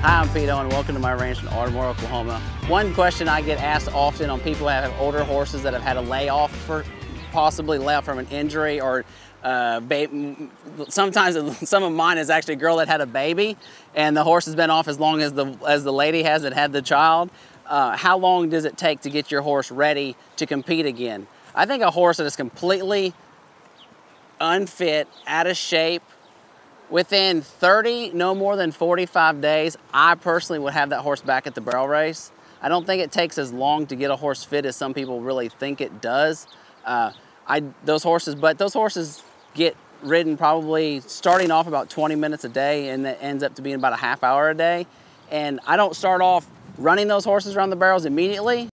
Pete Oen and welcome to my ranch in Ardmore, Oklahoma. One question I get asked often on people that have older horses that have had a layoff for possibly layoff from an injury or uh, sometimes some of mine is actually a girl that had a baby and the horse has been off as long as the, as the lady has that had the child. Uh, how long does it take to get your horse ready to compete again? I think a horse that is completely unfit, out of shape, within 30, no more than 45 days, I personally would have that horse back at the barrel race. I don't think it takes as long to get a horse fit as some people really think it does. Uh, I those horses, but those horses get ridden probably starting off about 20 minutes a day and that ends up to being about a half hour a day. And I don't start off running those horses around the barrels immediately.